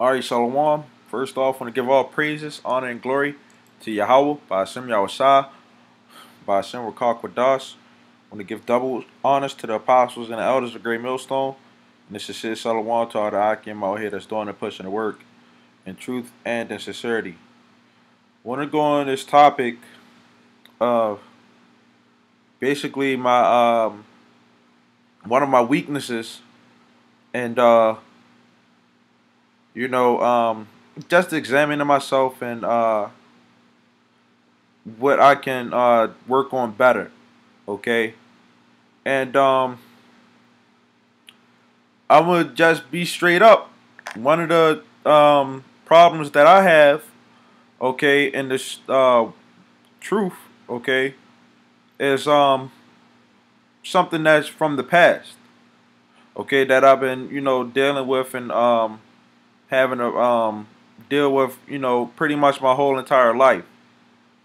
Right, Shalom. First off, I want to give all praises, honor, and glory to Yahweh, by Hashem Yahushua, by Hashem Rakal Quadas. I want to give double honors to the apostles and the elders of Great Millstone. And this is Sid Shalom to all the Akim out here that's doing and pushing the work in truth and in sincerity. I want to go on this topic of basically my um, one of my weaknesses and uh, you know um, just examining myself and uh, what I can uh, work on better okay? And um, I'm gonna just be straight up. One of the um, problems that I have okay in this uh, truth okay is um something that's from the past okay that I've been you know dealing with and um having to um deal with you know pretty much my whole entire life.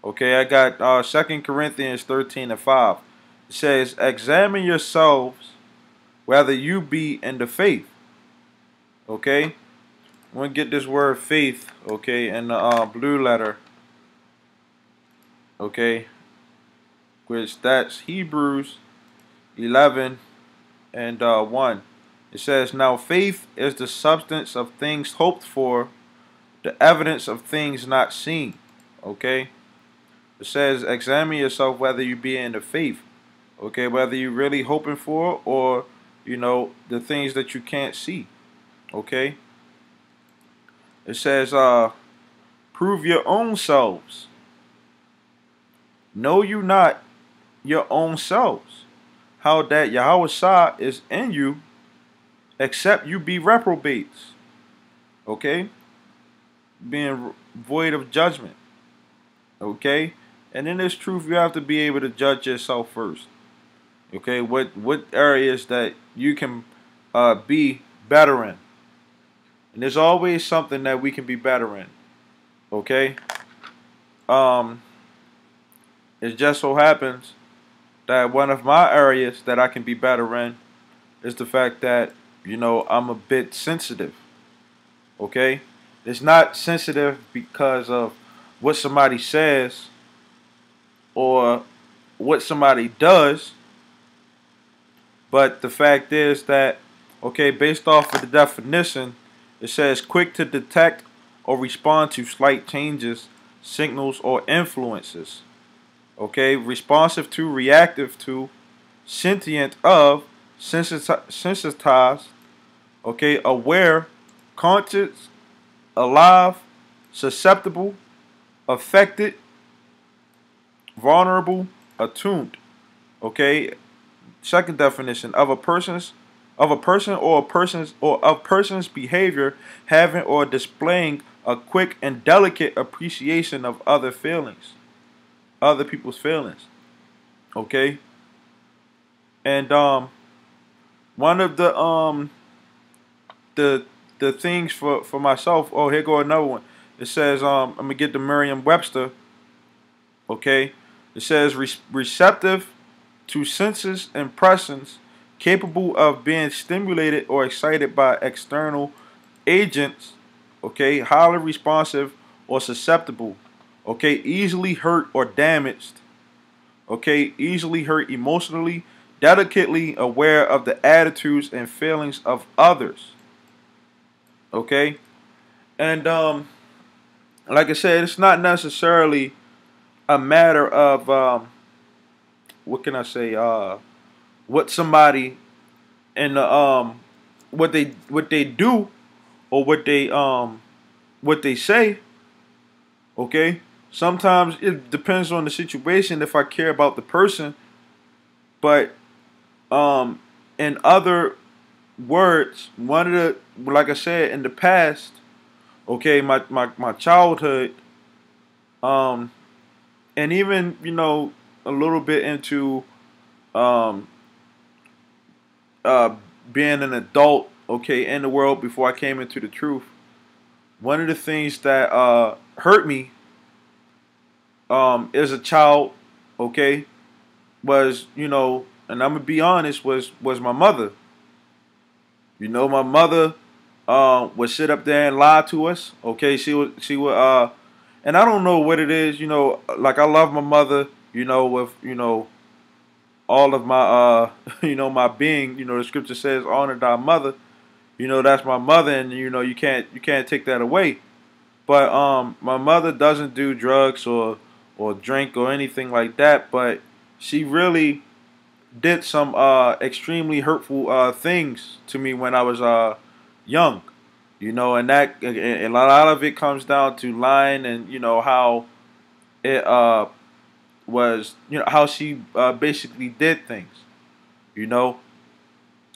Okay I got uh second Corinthians 13 and 5 it says examine yourselves whether you be in the faith. Okay? I'm gonna get this word faith okay in the uh, blue letter. Okay? Which that's Hebrews 11 and uh, 1. It says, Now faith is the substance of things hoped for, the evidence of things not seen. Okay? It says, Examine yourself whether you be in the faith. Okay? Whether you're really hoping for or, you know, the things that you can't see. Okay? It says, uh, Prove your own selves. Know you not your own selves how that Yahweh Shah is in you, except you be reprobates. Okay? Being void of judgment. Okay? And in this truth, you have to be able to judge yourself first. Okay? What what areas that you can uh, be better in. And there's always something that we can be better in. Okay? Um, it just so happens that one of my areas that I can be better in is the fact that, you know, I'm a bit sensitive. Okay? It's not sensitive because of what somebody says or what somebody does. But the fact is that, okay, based off of the definition, it says quick to detect or respond to slight changes, signals, or influences okay, responsive to, reactive to, sentient of, sensitized, okay, aware, conscious, alive, susceptible, affected, vulnerable, attuned. Okay, second definition of a person's of a person or a person's or a person's behavior having or displaying a quick and delicate appreciation of other feelings other people's feelings. Okay? And um one of the um the the things for for myself, oh here go another one. It says um I'm to get the Merriam-Webster. Okay? It says re receptive to senses impressions capable of being stimulated or excited by external agents, okay, highly responsive or susceptible okay, easily hurt or damaged, okay, easily hurt emotionally, delicately aware of the attitudes and feelings of others, okay, and um, like I said, it's not necessarily a matter of um, what can I say, uh, what somebody and the um, what they what they do or what they um, what they say, okay? Sometimes it depends on the situation if I care about the person. But um in other words, one of the like I said in the past, okay, my my, my childhood, um and even, you know, a little bit into um uh being an adult, okay, in the world before I came into the truth. One of the things that uh hurt me um, as a child, okay, was you know, and I'm gonna be honest, was was my mother. You know, my mother um, would sit up there and lie to us. Okay, she would she would uh, and I don't know what it is. You know, like I love my mother. You know, with you know all of my uh, you know my being. You know, the scripture says, "Honor thy mother." You know, that's my mother, and you know you can't you can't take that away. But um, my mother doesn't do drugs or or drink or anything like that. But she really did some uh, extremely hurtful uh, things to me when I was uh, young, you know, and that and a lot of it comes down to lying and you know how it uh, was, you know, how she uh, basically did things, you know,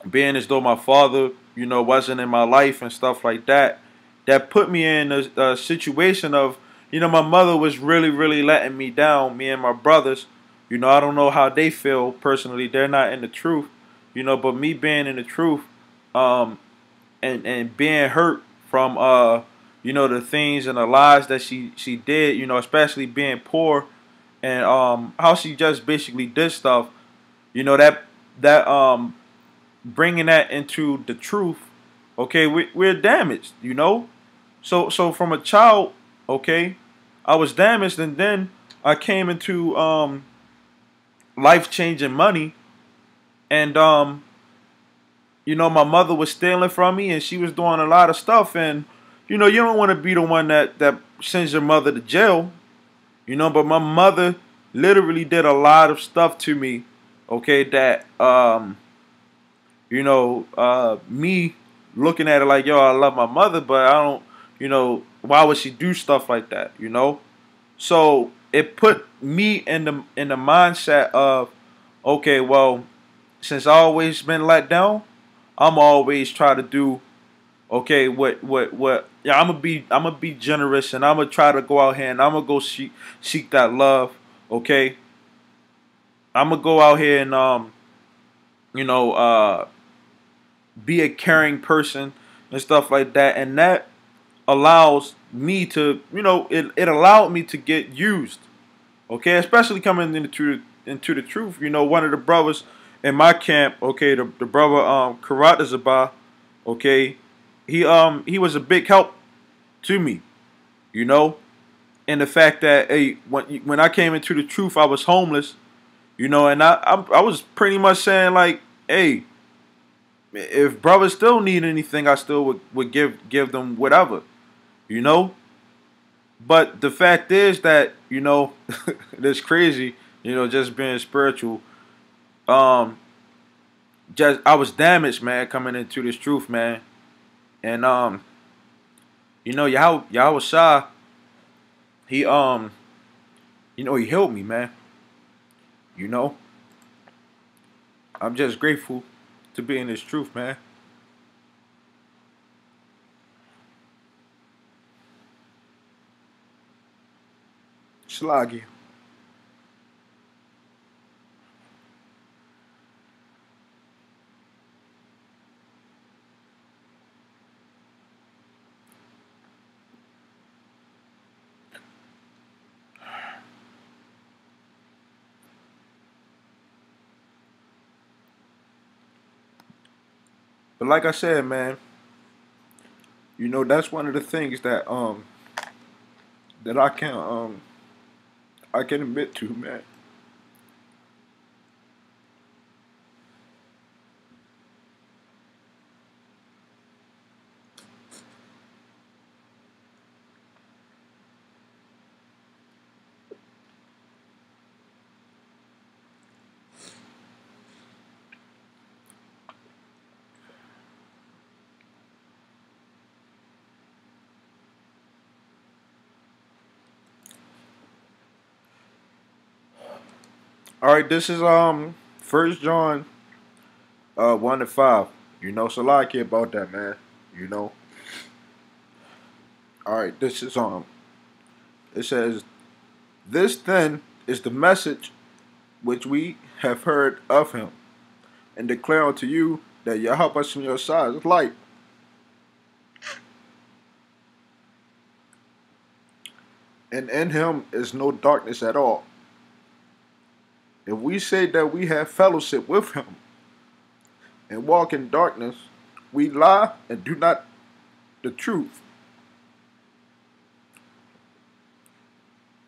being as though my father, you know, wasn't in my life and stuff like that. That put me in a, a situation of, you know, my mother was really, really letting me down, me and my brothers you know, I don't know how they feel personally. They're not in the truth, you know, but me being in the truth, um, and and being hurt from uh, you know, the things and the lies that she she did, you know, especially being poor, and um, how she just basically did stuff, you know, that that um, bringing that into the truth, okay, we, we're damaged, you know, so so from a child, okay, I was damaged, and then I came into um life changing money. And um, you know, my mother was stealing from me and she was doing a lot of stuff and you know, you don't want to be the one that that sends your mother to jail. You know, but my mother literally did a lot of stuff to me, okay, that um you know, uh me looking at it like, yo, I love my mother, but I don't, you know, why would she do stuff like that, you know? So it put me in the in the mindset of okay, well, since I always been let down, I'm always try to do okay, what what what yeah, I'm gonna be I'm gonna be generous and I'm gonna try to go out here and I'm gonna go seek seek that love, okay? I'm gonna go out here and um you know uh be a caring person and stuff like that and that allows me to, you know, it, it allowed me to get used. Okay, especially coming into into the truth. You know, one of the brothers in my camp, okay, the, the brother um Karatazaba, okay, he um he was a big help to me, you know, and the fact that hey when when I came into the truth, I was homeless, you know, and I I, I was pretty much saying like, hey, if brothers still need anything, I still would, would give give them whatever you know. But the fact is that you know it's crazy, you know, just being spiritual. Um, just I was damaged, man, coming into this truth, man, and um, you know, y'all was shy. He um, you know, he helped me, man. You know, I'm just grateful to be in this truth, man. Slaggy. But like I said, man, you know that's one of the things that um that I can't um I can admit to, man. All right, this is um First John uh one to five. You know, care about that, man. You know. All right, this is um. It says, "This then is the message which we have heard of him, and declare unto you that Yahweh from your side is light." And in him is no darkness at all. If we say that we have fellowship with him and walk in darkness, we lie and do not the truth.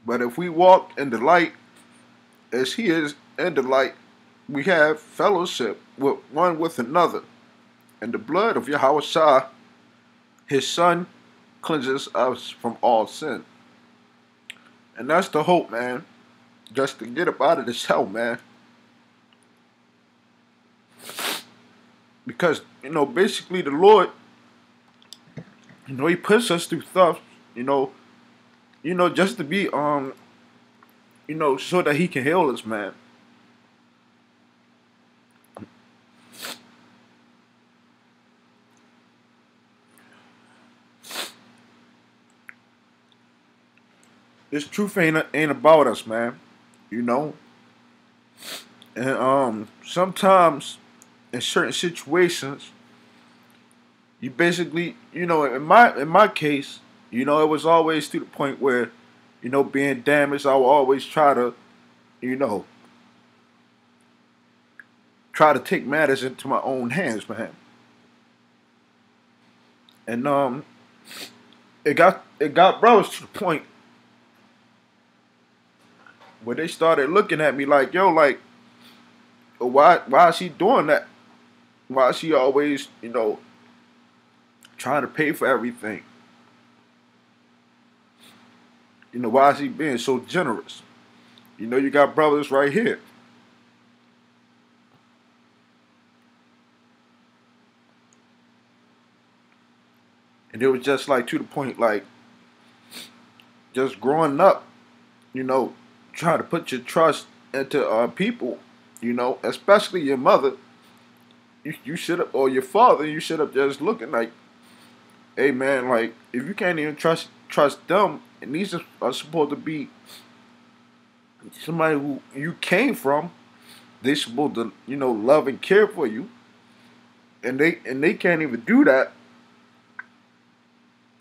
But if we walk in the light as he is in the light, we have fellowship with one with another. And the blood of Yahweh Shah, his son, cleanses us from all sin. And that's the hope, man. Just to get up out of this hell, man. Because, you know, basically the Lord, you know, he puts us through stuff, you know, you know, just to be um you know, so that he can heal us, man. This truth ain't ain't about us, man. You know. And um sometimes in certain situations you basically, you know, in my in my case, you know, it was always to the point where you know, being damaged, I will always try to, you know, try to take matters into my own hands, man. And um, it got it got brothers to the point where they started looking at me like, yo, like, why why is she doing that? Why is she always, you know, trying to pay for everything? You know, why is she being so generous? You know, you got brothers right here. And it was just like to the point, like just growing up, you know, trying to put your trust into uh, people, you know, especially your mother. You, you should have, or your father, you should have just looking like, hey man, like if you can't even trust trust them, and these are, are supposed to be somebody who you came from. They supposed to, you know, love and care for you, and they and they can't even do that.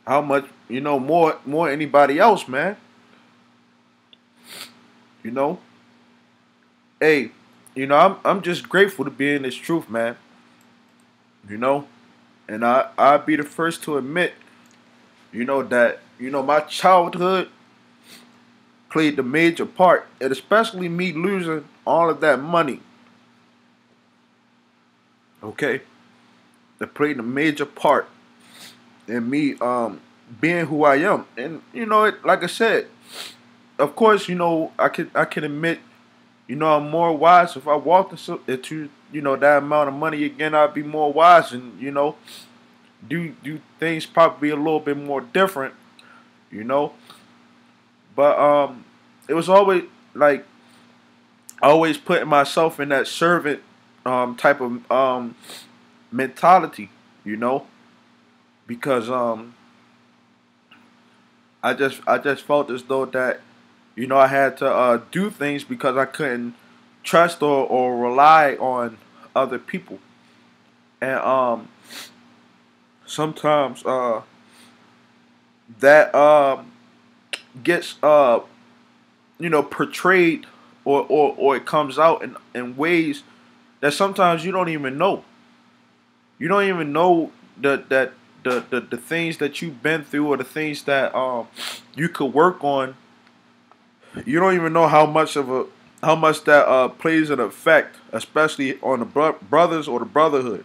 How much, you know, more more anybody else, man. You know. Hey, you know, I'm I'm just grateful to be in this truth, man. You know, and I I'll be the first to admit, you know, that you know, my childhood played the major part, and especially me losing all of that money. Okay, that played a major part in me um, being who I am, and you know, it, like I said, of course, you know, I can I can admit, you know, I'm more wise if I walked into you know that amount of money again. I'd be more wise, and you know, do do things probably a little bit more different you know. But um, it was always like always putting myself in that servant um type of um mentality, you know, because um I just I just felt as though that you know I had to uh, do things because I couldn't trust or, or rely on other people, and um sometimes uh that um, gets uh, you know portrayed or, or, or it comes out in, in ways that sometimes you don't even know. You don't even know that that the, the, the things that you've been through or the things that um you could work on. You don't even know how much of a how much that uh, plays an effect, especially on the bro- brothers or the brotherhood.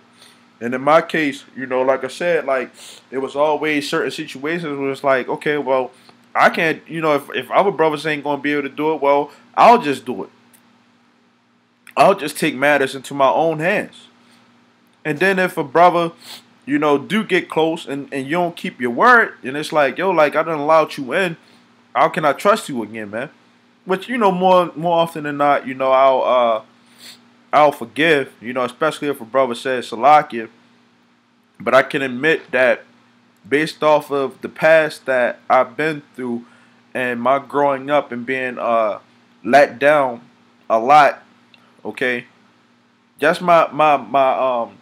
And in my case, you know, like I said, like it was always certain situations where it's like, okay, well, I can't, you know, if, if our brothers ain't gonna be able to do it, well, I'll just do it. I'll just take matters into my own hands. And then if a brother, you know, do get close and, and you don't keep your word, and it's like, yo, like I didn't allow you in, how can I trust you again, man? But you know, more more often than not, you know, I'll uh I'll forgive, you know, especially if a brother says Salakia. But I can admit that based off of the past that I've been through and my growing up and being uh, let down a lot, okay, just my my my um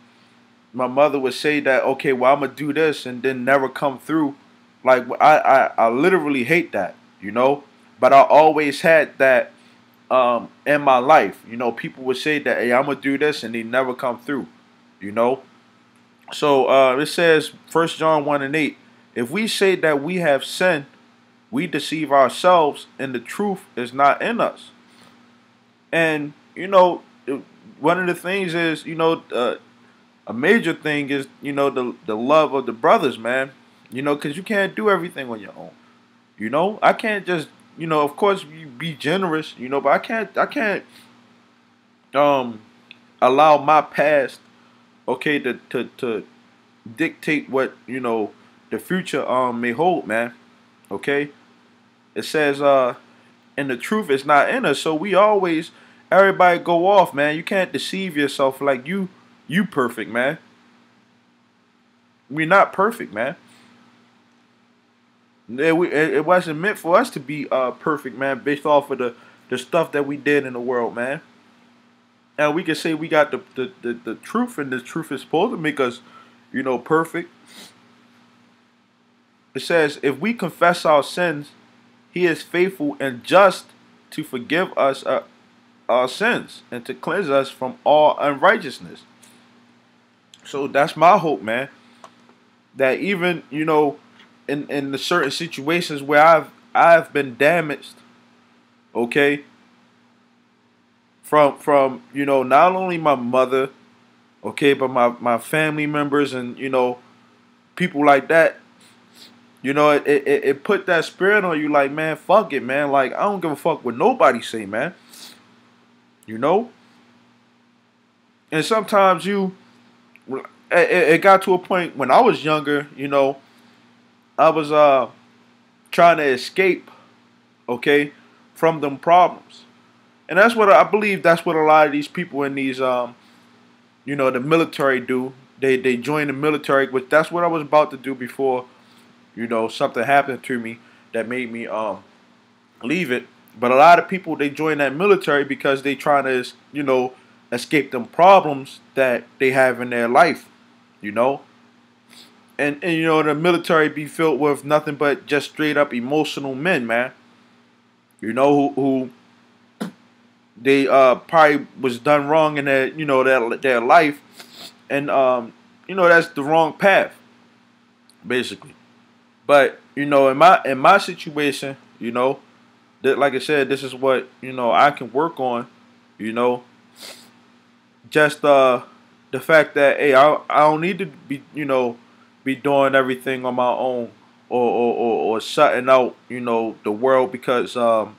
my mother would say that okay, well I'm gonna do this and then never come through. Like I I, I literally hate that, you know. But I always had that um, in my life. You know, people would say that, hey, I'm gonna do this, and they never come through. You know, So uh, it says, First John 1 and 8, if we say that we have sinned, we deceive ourselves and the truth is not in us. And, you know, one of the things is, you know, uh, a major thing is, you know, the, the love of the brothers, man. You know, because you can't do everything on your own. You know, I can't just, you know, of course, you be generous, you know, but I can't, I can't, um, allow my past, okay, to to to dictate what you know the future um may hold, man. Okay, it says uh, and the truth is not in us, so we always everybody go off, man. You can't deceive yourself like you you perfect, man. We're not perfect, man. It, it wasn't meant for us to be uh, perfect, man, based off of the, the stuff that we did in the world, man. And we can say we got the, the, the, the truth, and the truth is supposed to make us, you know, perfect. It says, if we confess our sins, he is faithful and just to forgive us uh, our sins and to cleanse us from all unrighteousness. So that's my hope, man. That even, you know, in, in the certain situations where I've I've been damaged, okay, from from, you know, not only my mother, okay, but my, my family members and, you know, people like that. You know, it, it, it put that spirit on you like, man, fuck it, man. Like, I don't give a fuck what nobody say, man. You know? And sometimes you it, it got to a point when I was younger, you know, I was uh trying to escape, okay, from them problems. And that's what I believe that's what a lot of these people in these um you know, the military do. They they join the military, which that's what I was about to do before, you know, something happened to me that made me um leave it. But a lot of people they join that military because they trying to, you know, escape them problems that they have in their life you know. And, and you know the military be filled with nothing but just straight up emotional men, man. You know who, who they uh probably was done wrong in their you know their their life, and um you know that's the wrong path, basically. But you know in my in my situation, you know, that like I said, this is what you know I can work on, you know. Just uh the fact that hey, I I don't need to be you know be doing everything on my own or or, or, or shutting out you know the world because um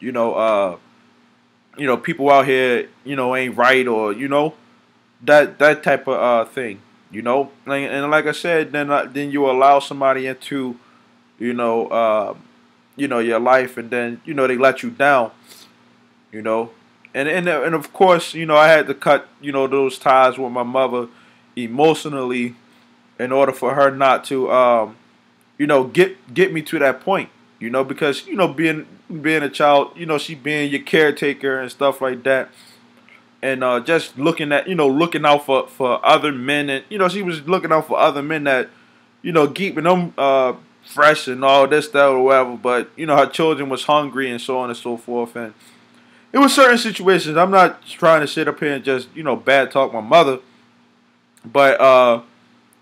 you know uh you know people out here you know ain't right or you know that that type of uh thing you know and, and like I said then uh, then you allow somebody into you know uh you know your life and then you know they let you down you know and and and of course, you know, I had to cut you know those ties with my mother emotionally in order for her not to um, you know get get me to that point. You know, because you know being being a child, you know, she being your caretaker and stuff like that. And uh, just looking at, you know, looking out for, for other men, and you know, she was looking out for other men that, you know, keeping them uh, fresh and all this, that, or whatever. But you know, her children was hungry and so on and so forth. And it was certain situations. I'm not trying to sit up here and just you know bad talk my mother, but uh,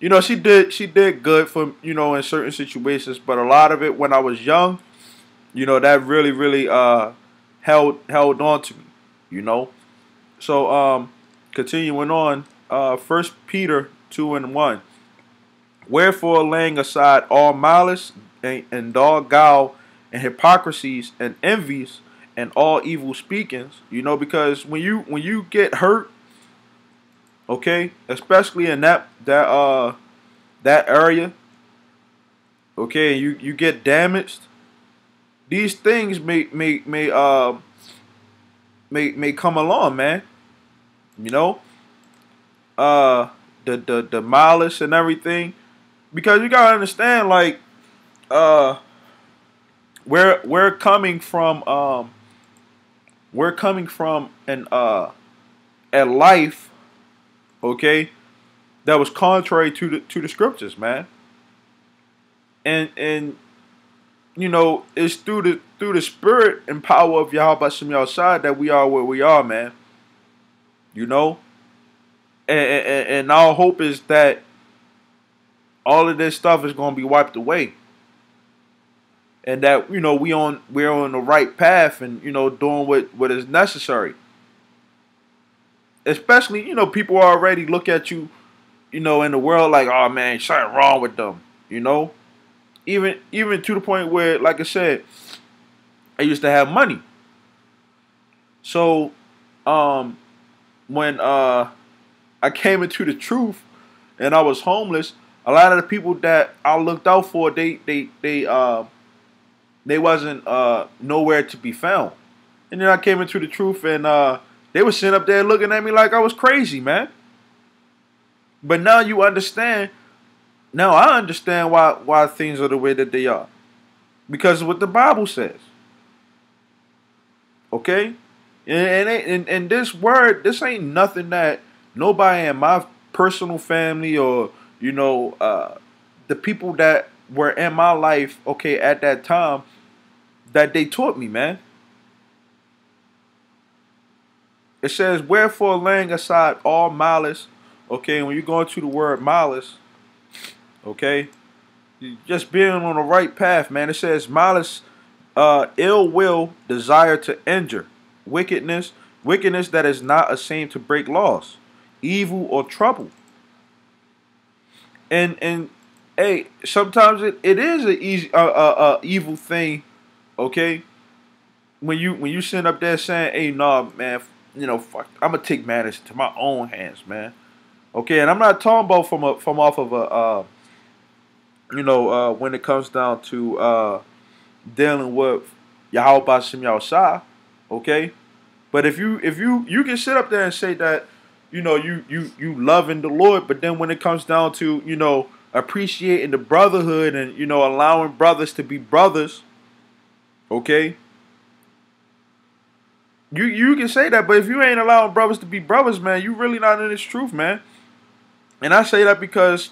you know she did she did good for you know in certain situations. But a lot of it when I was young, you know that really really uh held held on to me, you know. So um, continuing on, uh, First Peter two and one. Wherefore, laying aside all malice and, and all guile and hypocrisies and envies and all evil speakings. You know, because when you when you get hurt, okay, especially in that that uh that area, okay, you you get damaged. These things may may may uh may may come along, man. You know, uh, the the the malice and everything, because you gotta understand, like, uh, we're we're coming from um we're coming from an uh a life, okay, that was contrary to the to the scriptures, man. And and you know, it's through the through the spirit and power of Yahweh Shem outside that we are where we are, man. You know? and, and, and our hope is that all of this stuff is going to be wiped away and that you know we on we're on the right path and you know doing what what is necessary especially you know people already look at you you know in the world like oh man something wrong with them you know even even to the point where like i said i used to have money so um when uh i came into the truth and i was homeless a lot of the people that i looked out for they they they uh they wasn't uh, nowhere to be found. And then I came into the truth, and uh, they were sitting up there looking at me like I was crazy, man. But now you understand. Now I understand why why things are the way that they are, because of what the Bible says. Okay, and and and this word, this ain't nothing that nobody in my personal family or you know uh, the people that were in my life, okay, at that time, that they taught me, man. It says, Wherefore laying aside all malice, okay, when you go into the word malice, okay, just being on the right path, man. It says malice, uh, ill will, desire to injure, wickedness, wickedness that is not ashamed to break laws, evil or trouble. And and hey, sometimes it, it is a easy, uh, uh, uh, evil thing okay? When you when you sitting up there saying, "Hey, nah, man, you know, fuck, I'm gonna take matters into my own hands, man." Okay, and I'm not talking about from a from off of a, uh, you know, uh, when it comes down to uh, dealing with Yahweh Bashim Yahusha, okay? But if you if you you can sit up there and say that, you know, you you you loving the Lord, but then when it comes down to you know appreciating the brotherhood and you know allowing brothers to be brothers, Okay? You you can say that, but if you ain't allowing brothers to be brothers, man, you really not in this truth, man. And I say that because,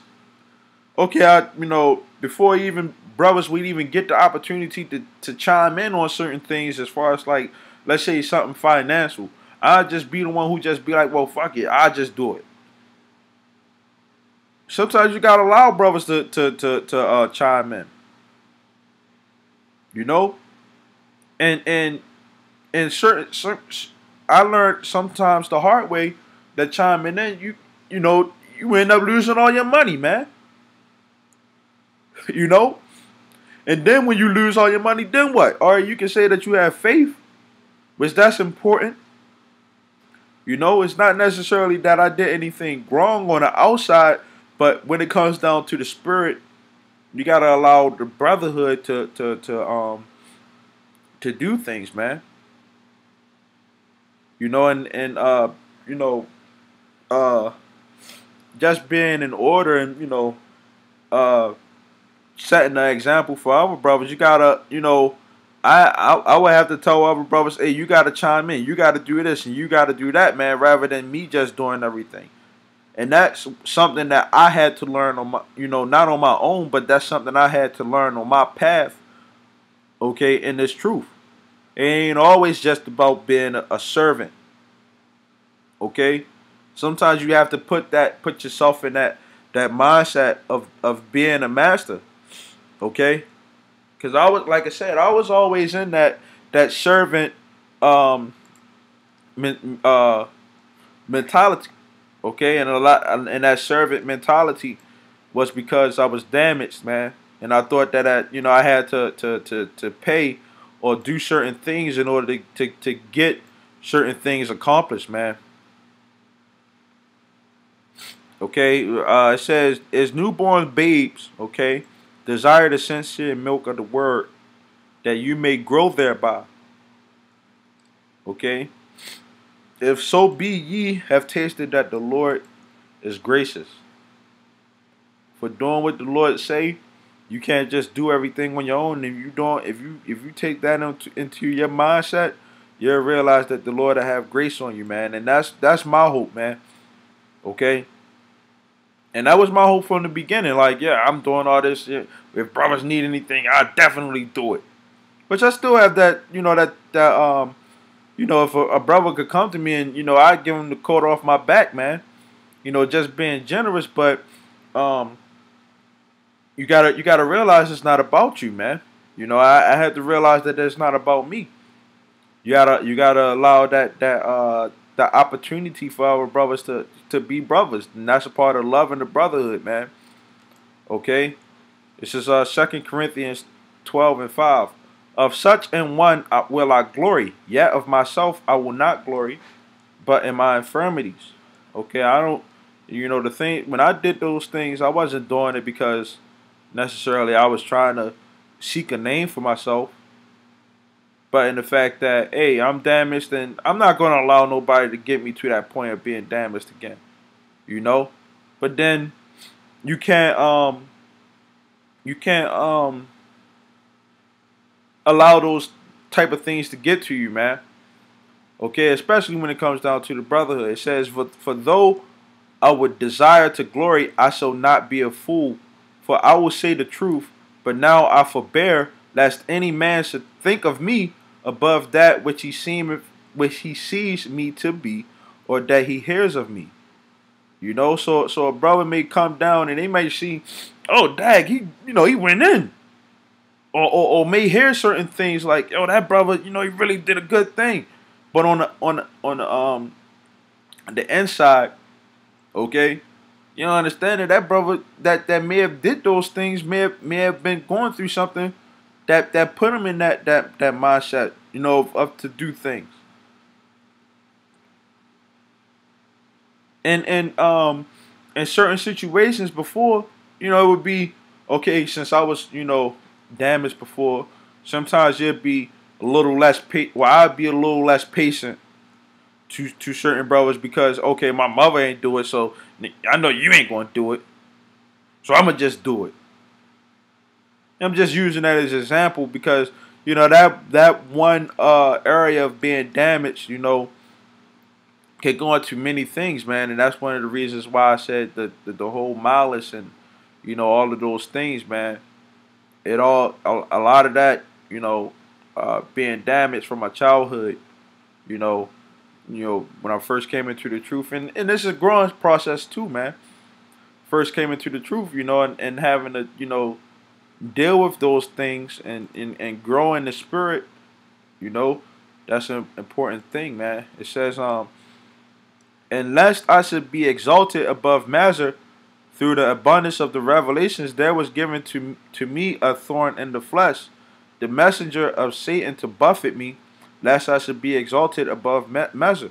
okay, I you know before even brothers we'd even get the opportunity to to chime in on certain things as far as like let's say something financial, I'd just be the one who just be like, well, fuck it, I just do it. Sometimes you gotta allow brothers to to to to uh, chime in. You know, and and and certain, certain I learned sometimes the hard way that chiming in you you know you end up losing all your money, man. you know, and then when you lose all your money, then what? Or you can say that you have faith, which that's important. You know, it's not necessarily that I did anything wrong on the outside, but when it comes down to the spirit, you gotta allow the brotherhood to to to um to do things, man. You know, and and uh, you know, uh, just being in order and you know, uh, setting an example for other brothers. You gotta, you know, I, I I would have to tell other brothers, hey, you gotta chime in. You gotta do this and you gotta do that, man. Rather than me just doing everything. And that's something that I had to learn on my, you know, not on my own, but that's something I had to learn on my path okay, in this truth. It ain't always just about being a, servant. Okay? Sometimes you have to put that put yourself in that that mindset of of being a master. Okay? Cuz I was like I said, I was always in that that servant um uh mentality. Okay? And a lot and that servant mentality was because I was damaged, man and I thought that I, you know I had to to to to pay or do certain things in order to to, to get certain things accomplished, man. Okay, uh, it says as newborn babes, okay, desire the sincere milk of the word, that you may grow thereby. Okay, if so be ye have tasted that the Lord is gracious. For doing what the Lord say, you can't just do everything on your own. If you don't, if you if you take that into, into your mindset, you'll realize that the Lord will have grace on you, man. And that's that's my hope, man. Okay. And that was my hope from the beginning. Like, yeah, I'm doing all this. If brothers need anything, I definitely do it. Which I still have that, you know, that that um, you know, if a, a brother could come to me and you know, I'd give him the coat off my back, man. you know, just being generous, but um, you gotta you gotta realize it's not about you, man. You know, I, I had to realize that it's not about me. You gotta you gotta allow that that uh the opportunity for our brothers to to be brothers, and that's a part of love and the brotherhood, man. Okay, this is uh Second Corinthians twelve and five. Of such an one uh, will I glory, yet of myself I will not glory, but in my infirmities. Okay, I don't, you know, the thing when I did those things, I wasn't doing it because necessarily I was trying to seek a name for myself, but in the fact that hey, I'm damaged, and I'm not going to allow nobody to get me to that point of being damaged again, you know. But then you can't um you can't um allow those type of things to get to you, man. Okay, especially when it comes down to the brotherhood. It says, For, for though I would desire to glory, I shall not be a fool, for I will say the truth, but now I forbear, lest any man should think of me above that which he seemeth, which he sees me to be, or that he hears of me. You know, so so a brother may come down and they may see, oh dag, he you know he went in or, or, or may hear certain things like, oh that brother, you know, he really did a good thing," but on the on the, on the, um the inside, okay, you know, understand that that brother that that may have did those things may have, may have been going through something that that put him in that that that mindset, you know, of, of to do things. And and um in certain situations before, you know, it would be okay since I was, you know, damaged before. Sometimes you'd be a little less pa- well, I'd be a little less patient to to certain brothers because okay, my mother ain't do it, so I know you ain't gonna do it. So I'ma just do it. I'm just using that as an example because you know that that one uh, area of being damaged, you know, can go into many things, man, and that's one of the reasons why I said the the, the whole malice and you know all of those things, man it all a, a lot of that, you know, uh, being damaged from my childhood, you know, you know, when I first came into the truth, and, and this is a growing process too, man. First came into the truth, you know, and, and having to, you know, deal with those things and, and, and grow in the spirit, you know, that's an important thing, man. It says, um, and lest I should be exalted above measure through the abundance of the revelations, there was given to, to me a thorn in the flesh, the messenger of Satan to buffet me, lest I should be exalted above me- measure.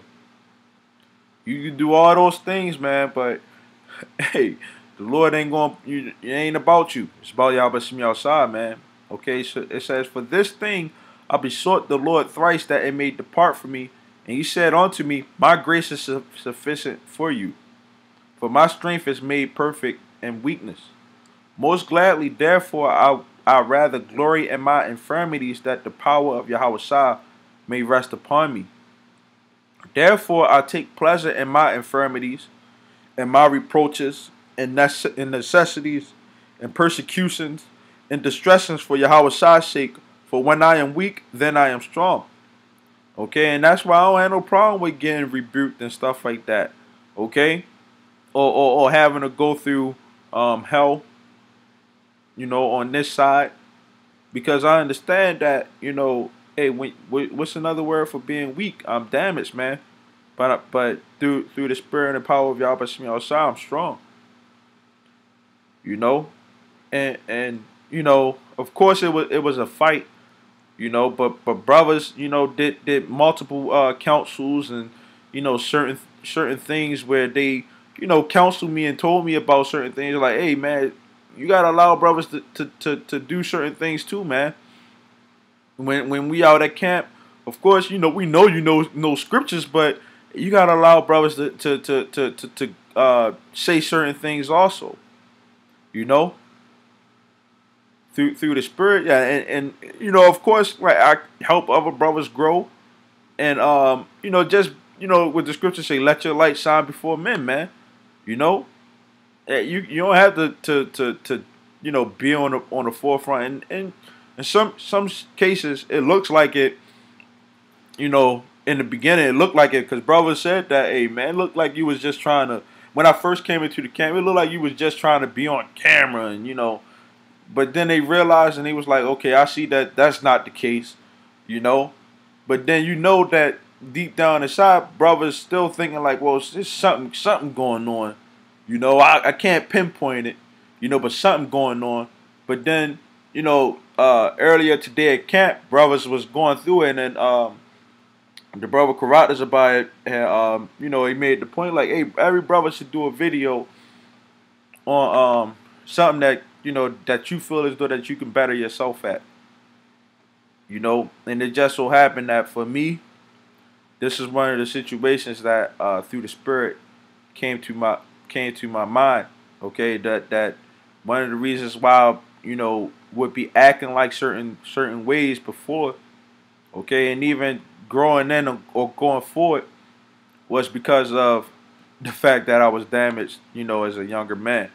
You can do all those things, man, but hey, the Lord ain't going. You, it ain't about you. It's about y'all, but some outside, man. Okay, so it says, "For this thing I besought the Lord thrice that it may depart from me, and He said unto me, My grace is su- sufficient for you." For my strength is made perfect in weakness. Most gladly, therefore, I, I rather glory in my infirmities that the power of Yahweh may rest upon me. Therefore, I take pleasure in my infirmities, and my reproaches, and necessities, and persecutions, and distresses for Yahweh's sake. For when I am weak, then I am strong. Okay, and that's why I don't have no problem with getting rebuked and stuff like that. Okay? or, or, or having to go through um, hell, you know, on this side, because I understand that, you know, hey, what's another word for being weak? I'm damaged, man. But but through through the spirit and the power of Yahweh Shai, I'm strong. You know, and and you know, of course it was it was a fight, you know, but but brothers, you know, did did multiple uh, councils and you know certain certain things where they you know, counseled me and told me about certain things. Like, hey, man, you gotta allow brothers to, to, to, to do certain things too, man. When when we out at camp, of course, you know, we know you know know scriptures, but you gotta allow brothers to to to to, to, to uh, say certain things also. You know, through through the spirit, yeah, and, and you know, of course, like I help other brothers grow, and um, you know, just you know, with the scriptures say, let your light shine before men, man. You know, you you don't have to to to, to you know be on the on the forefront. And, and in some some cases, it looks like it. You know, in the beginning, it looked like it because brother said that, "Hey man, it looked like you was just trying to when I first came into the camp, it looked like you was just trying to be on camera and you know. But then they realized and they was like, okay, I see that that's not the case, you know. But then you know that deep down inside, brothers still thinking like, well, there's something something going on, you know. I, I can't pinpoint it, you know, but something going on. But then, you know, uh, earlier today at camp, brothers was going through it and then um, the brother Karatas about it, and, um, you know, he made the point like, hey, every brother should do a video on um, something that you know that you feel as though that you can better yourself at. You know, and it just so happened that for me, this is one of the situations that uh, through the spirit came to my came to my mind. Okay, that that one of the reasons why you know would be acting like certain certain ways before. Okay, and even growing in or going forward was because of the fact that I was damaged, you know, as a younger man.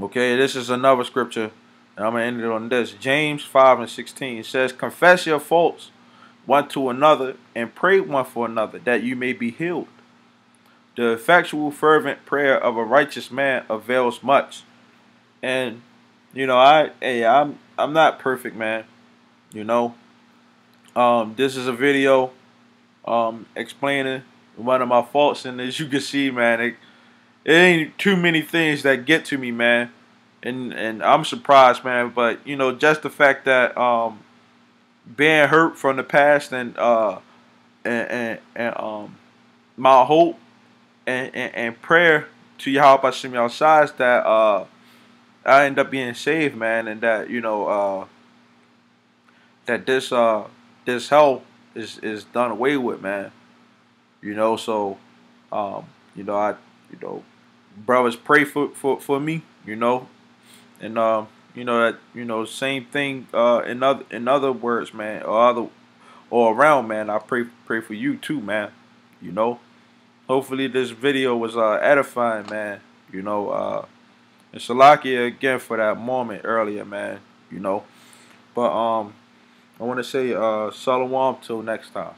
Okay, this is another scripture, and I'm to end it on this. James 5 and 16 says, Confess your faults one to another and pray one for another that you may be healed. The effectual, fervent prayer of a righteous man avails much. And, you know, I, hey, I'm, I'm not perfect, man. You know, um, this is a video um, explaining one of my faults, and as you can see, man, it, it ain't too many things that get to me, man. And and I'm surprised, man. But you know, just the fact that um, being hurt from the past and uh, and and, and um, my hope and, and, and prayer to Yahweh Hashem outside that uh, I end up being saved, man, and that you know uh, that this uh this hell is is done away with, man. You know, so um, you know, I you know, brothers pray for for, for me, you know. And uh, you know that you know, same thing uh in other in other words, man, or other or around, man. I pray pray for you too, man. You know. Hopefully this video was uh edifying, man. You know, uh and Salakia again for that moment earlier, man. You know. But um I want to say uh, Shalom till next time.